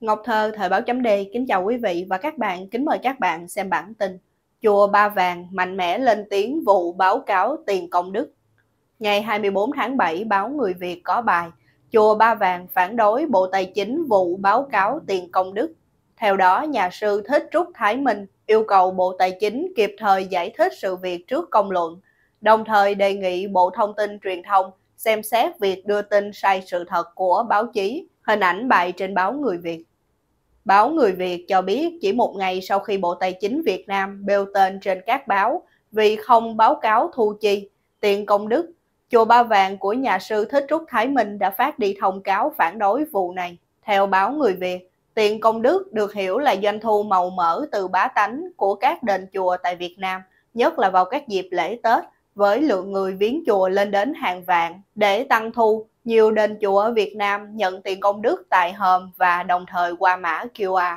Ngọc Thơ, Thời báo chấm đê, kính chào quý vị và các bạn, kính mời các bạn xem bản tin. Chùa Ba Vàng mạnh mẽ lên tiếng vụ báo cáo tiền công đức. Ngày 24 tháng 7, báo Người Việt có bài Chùa Ba Vàng phản đối Bộ Tài chính vụ báo cáo tiền công đức. Theo đó, nhà sư Thích Trúc Thái Minh yêu cầu Bộ Tài chính kịp thời giải thích sự việc trước công luận, đồng thời đề nghị Bộ Thông tin Truyền thông xem xét việc đưa tin sai sự thật của báo chí, hình ảnh bài trên báo Người Việt. Báo Người Việt cho biết chỉ một ngày sau khi Bộ Tài chính Việt Nam bêu tên trên các báo vì không báo cáo thu chi, tiền công đức, chùa Ba Vàng của nhà sư Thích Trúc Thái Minh đã phát đi thông cáo phản đối vụ này. Theo báo Người Việt, tiền công đức được hiểu là doanh thu màu mỡ từ bá tánh của các đền chùa tại Việt Nam, nhất là vào các dịp lễ Tết, với lượng người viếng chùa lên đến hàng vạn. Để tăng thu, nhiều đền chùa ở Việt Nam nhận tiền công đức tại hòm và đồng thời qua mã QR.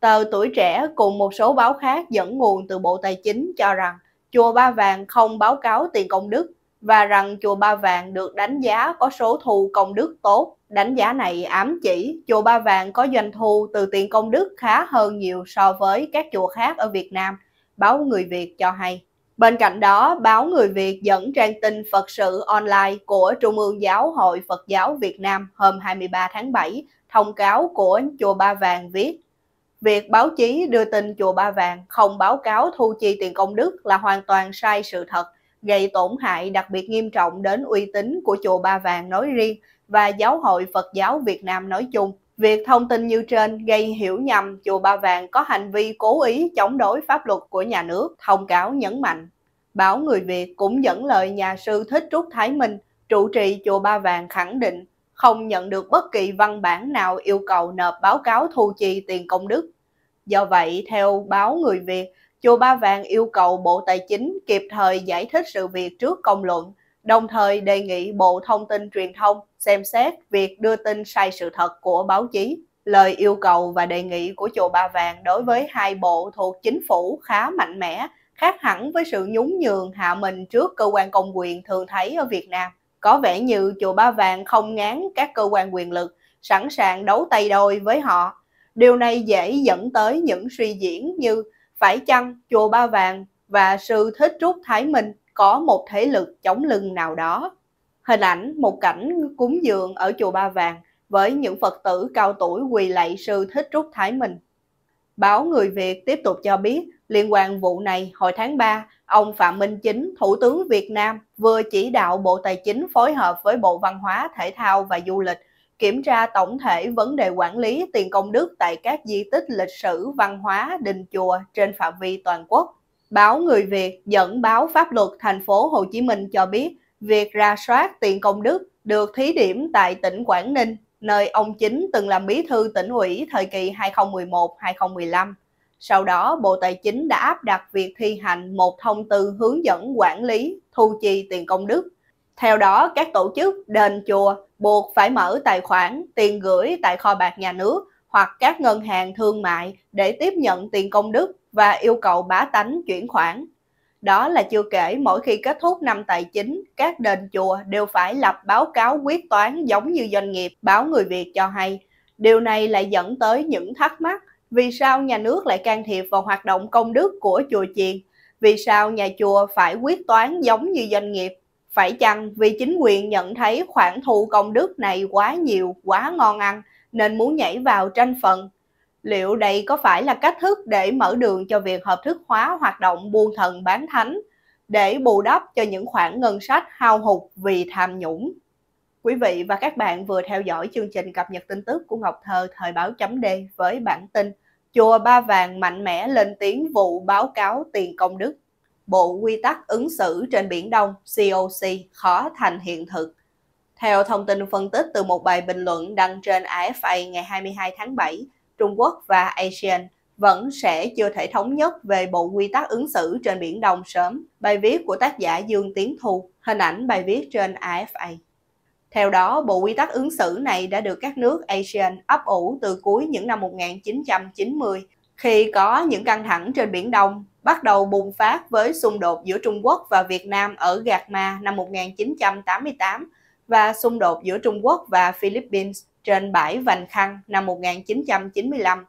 Tờ Tuổi Trẻ cùng một số báo khác dẫn nguồn từ Bộ Tài chính cho rằng chùa Ba Vàng không báo cáo tiền công đức và rằng chùa Ba Vàng được đánh giá có số thu công đức tốt. Đánh giá này ám chỉ chùa Ba Vàng có doanh thu từ tiền công đức khá hơn nhiều so với các chùa khác ở Việt Nam, báo Người Việt cho hay. Bên cạnh đó, báo Người Việt dẫn trang tin Phật sự online của Trung ương Giáo hội Phật giáo Việt Nam hôm 23 tháng 7, thông cáo của Chùa Ba Vàng viết Việc báo chí đưa tin Chùa Ba Vàng không báo cáo thu chi tiền công đức là hoàn toàn sai sự thật, gây tổn hại đặc biệt nghiêm trọng đến uy tín của Chùa Ba Vàng nói riêng và Giáo hội Phật giáo Việt Nam nói chung. Việc thông tin như trên gây hiểu nhầm chùa Ba Vàng có hành vi cố ý chống đối pháp luật của nhà nước, thông cáo nhấn mạnh. Báo Người Việt cũng dẫn lời nhà sư Thích Trúc Thái Minh, trụ trì chùa Ba Vàng khẳng định không nhận được bất kỳ văn bản nào yêu cầu nộp báo cáo thu chi tiền công đức. Do vậy, theo báo Người Việt, chùa Ba Vàng yêu cầu Bộ Tài chính kịp thời giải thích sự việc trước công luận, đồng thời đề nghị Bộ Thông tin Truyền thông xem xét việc đưa tin sai sự thật của báo chí. Lời yêu cầu và đề nghị của chùa Ba Vàng đối với hai bộ thuộc chính phủ khá mạnh mẽ, khác hẳn với sự nhún nhường hạ mình trước cơ quan công quyền thường thấy ở Việt Nam. Có vẻ như chùa Ba Vàng không ngán các cơ quan quyền lực, sẵn sàng đấu tay đôi với họ. Điều này dễ dẫn tới những suy diễn như phải chăng chùa Ba Vàng và sư Thích Trúc Thái Minh có một thế lực chống lưng nào đó. Hình ảnh một cảnh cúng dường ở chùa Ba Vàng với những Phật tử cao tuổi quỳ lạy sư Thích Trúc Thái Minh. Báo Người Việt tiếp tục cho biết, liên quan vụ này, hồi tháng 3, ông Phạm Minh Chính, Thủ tướng Việt Nam, vừa chỉ đạo Bộ Tài chính phối hợp với Bộ Văn hóa, Thể thao và Du lịch kiểm tra tổng thể vấn đề quản lý tiền công đức tại các di tích lịch sử, văn hóa, đình chùa trên phạm vi toàn quốc. Báo Người Việt dẫn báo pháp luật thành phố Hồ Chí Minh cho biết, việc ra soát tiền công đức được thí điểm tại tỉnh Quảng Ninh, nơi ông Chính từng làm bí thư tỉnh ủy thời kỳ 2011-2015. Sau đó, Bộ Tài chính đã áp đặt việc thi hành một thông tư hướng dẫn quản lý thu chi tiền công đức. Theo đó, các tổ chức, đền chùa buộc phải mở tài khoản tiền gửi tại kho bạc nhà nước hoặc các ngân hàng thương mại để tiếp nhận tiền công đức và yêu cầu bá tánh chuyển khoản. Đó là chưa kể mỗi khi kết thúc năm tài chính, các đền chùa đều phải lập báo cáo quyết toán giống như doanh nghiệp, báo người Việt cho hay. Điều này lại dẫn tới những thắc mắc vì sao nhà nước lại can thiệp vào hoạt động công đức của chùa chiền? Vì sao nhà chùa phải quyết toán giống như doanh nghiệp? Phải chăng vì chính quyền nhận thấy khoản thu công đức này quá nhiều, quá ngon ăn nên muốn nhảy vào tranh phần? Liệu đây có phải là cách thức để mở đường cho việc hợp thức hóa hoạt động buôn thần bán thánh, để bù đắp cho những khoản ngân sách hao hụt vì tham nhũng? Quý vị và các bạn vừa theo dõi chương trình cập nhật tin tức của Ngọc Thơ thời báo chấm D với bản tin Chùa Ba Vàng mạnh mẽ lên tiếng vụ báo cáo tiền công đức. Bộ Quy tắc ứng xử trên Biển Đông COC khó thành hiện thực. Theo thông tin phân tích từ một bài bình luận đăng trên AFA ngày 22 tháng 7, Trung Quốc và ASEAN vẫn sẽ chưa thể thống nhất về bộ quy tắc ứng xử trên Biển Đông sớm. Bài viết của tác giả Dương Tiến Thu, hình ảnh bài viết trên AFA. Theo đó, bộ quy tắc ứng xử này đã được các nước ASEAN ấp ủ từ cuối những năm 1990, khi có những căng thẳng trên Biển Đông bắt đầu bùng phát với xung đột giữa Trung Quốc và Việt Nam ở Gạc Ma năm 1988 và xung đột giữa Trung Quốc và Philippines trên bãi Vành Khăn năm 1995.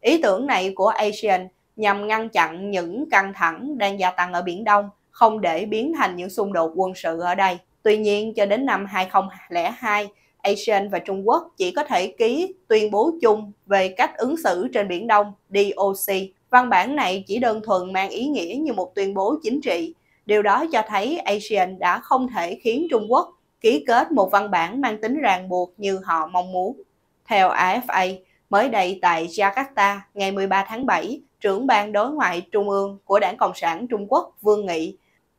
Ý tưởng này của ASEAN nhằm ngăn chặn những căng thẳng đang gia tăng ở Biển Đông, không để biến thành những xung đột quân sự ở đây. Tuy nhiên, cho đến năm 2002, ASEAN và Trung Quốc chỉ có thể ký tuyên bố chung về cách ứng xử trên Biển Đông DOC. Văn bản này chỉ đơn thuần mang ý nghĩa như một tuyên bố chính trị. Điều đó cho thấy ASEAN đã không thể khiến Trung Quốc ký kết một văn bản mang tính ràng buộc như họ mong muốn. Theo AFA, mới đây tại Jakarta ngày 13 tháng 7, trưởng ban đối ngoại trung ương của Đảng Cộng sản Trung Quốc Vương Nghị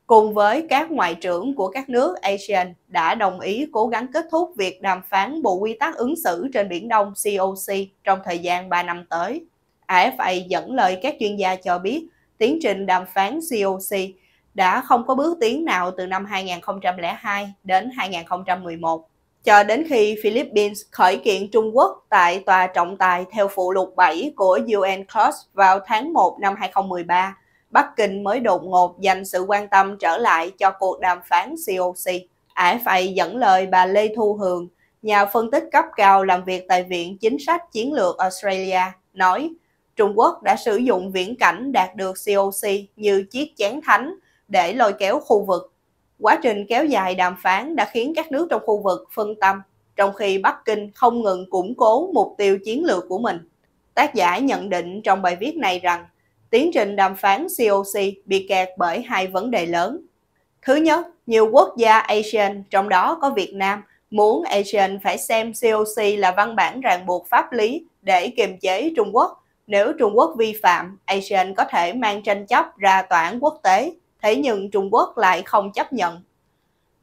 cùng với các ngoại trưởng của các nước ASEAN đã đồng ý cố gắng kết thúc việc đàm phán Bộ Quy tắc ứng xử trên Biển Đông COC trong thời gian 3 năm tới. AFA dẫn lời các chuyên gia cho biết tiến trình đàm phán COC đã không có bước tiến nào từ năm 2002 đến 2011 cho đến khi Philippines khởi kiện Trung Quốc tại tòa trọng tài theo phụ lục 7 của UNCLOS vào tháng 1 năm 2013 Bắc Kinh mới đột ngột dành sự quan tâm trở lại cho cuộc đàm phán COC. AFA dẫn lời bà Lê Thu Hường, nhà phân tích cấp cao làm việc tại Viện Chính sách Chiến lược Australia, nói Trung Quốc đã sử dụng viễn cảnh đạt được COC như chiếc chén thánh để lôi kéo khu vực. Quá trình kéo dài đàm phán đã khiến các nước trong khu vực phân tâm, trong khi Bắc Kinh không ngừng củng cố mục tiêu chiến lược của mình. Tác giả nhận định trong bài viết này rằng tiến trình đàm phán COC bị kẹt bởi hai vấn đề lớn. Thứ nhất, nhiều quốc gia ASEAN, trong đó có Việt Nam, muốn ASEAN phải xem COC là văn bản ràng buộc pháp lý để kiềm chế Trung Quốc. Nếu Trung Quốc vi phạm, ASEAN có thể mang tranh chấp ra tòa án quốc tế, thế nhưng Trung Quốc lại không chấp nhận.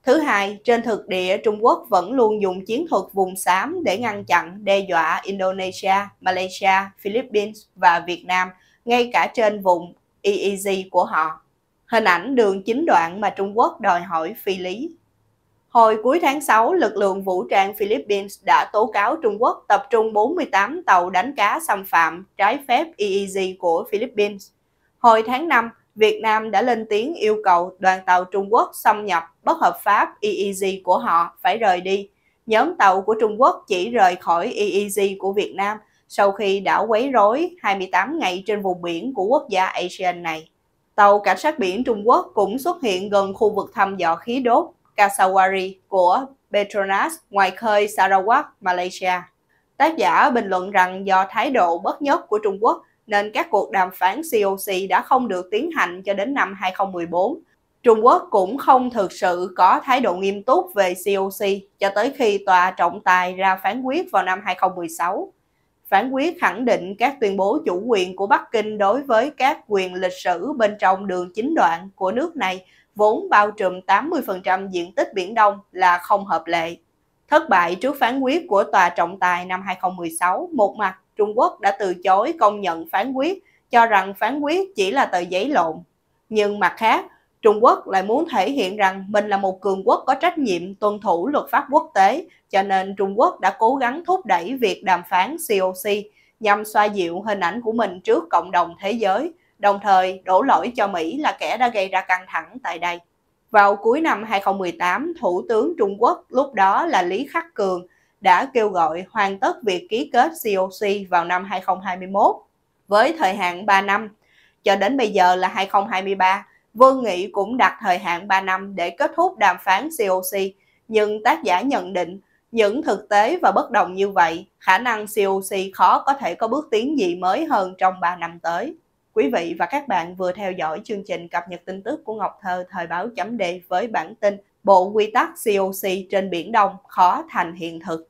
Thứ hai, trên thực địa, Trung Quốc vẫn luôn dùng chiến thuật vùng xám để ngăn chặn, đe dọa Indonesia, Malaysia, Philippines và Việt Nam – ngay cả trên vùng EEZ của họ. Hình ảnh đường chính đoạn mà Trung Quốc đòi hỏi phi lý. Hồi cuối tháng 6, lực lượng vũ trang Philippines đã tố cáo Trung Quốc tập trung 48 tàu đánh cá xâm phạm trái phép EEZ của Philippines. Hồi tháng 5, Việt Nam đã lên tiếng yêu cầu đoàn tàu Trung Quốc xâm nhập bất hợp pháp EEZ của họ phải rời đi. Nhóm tàu của Trung Quốc chỉ rời khỏi EEZ của Việt Nam sau khi đã quấy rối 28 ngày trên vùng biển của quốc gia ASEAN này. Tàu cảnh sát biển Trung Quốc cũng xuất hiện gần khu vực thăm dò khí đốt Kasawari của Petronas ngoài khơi Sarawak, Malaysia. Tác giả bình luận rằng do thái độ bất nhất của Trung Quốc nên các cuộc đàm phán COC đã không được tiến hành cho đến năm 2014. Trung Quốc cũng không thực sự có thái độ nghiêm túc về COC cho tới khi tòa trọng tài ra phán quyết vào năm 2016 phán quyết khẳng định các tuyên bố chủ quyền của Bắc Kinh đối với các quyền lịch sử bên trong đường chính đoạn của nước này vốn bao trùm 80% diện tích Biển Đông là không hợp lệ. Thất bại trước phán quyết của Tòa trọng tài năm 2016, một mặt Trung Quốc đã từ chối công nhận phán quyết, cho rằng phán quyết chỉ là tờ giấy lộn. Nhưng mặt khác, Trung Quốc lại muốn thể hiện rằng mình là một cường quốc có trách nhiệm tuân thủ luật pháp quốc tế, cho nên Trung Quốc đã cố gắng thúc đẩy việc đàm phán COC nhằm xoa dịu hình ảnh của mình trước cộng đồng thế giới, đồng thời đổ lỗi cho Mỹ là kẻ đã gây ra căng thẳng tại đây. Vào cuối năm 2018, Thủ tướng Trung Quốc lúc đó là Lý Khắc Cường đã kêu gọi hoàn tất việc ký kết COC vào năm 2021 với thời hạn 3 năm. Cho đến bây giờ là 2023, Vương Nghị cũng đặt thời hạn 3 năm để kết thúc đàm phán COC, nhưng tác giả nhận định những thực tế và bất đồng như vậy, khả năng COC khó có thể có bước tiến gì mới hơn trong 3 năm tới. Quý vị và các bạn vừa theo dõi chương trình cập nhật tin tức của Ngọc Thơ thời báo chấm Đề với bản tin Bộ Quy tắc COC trên Biển Đông khó thành hiện thực.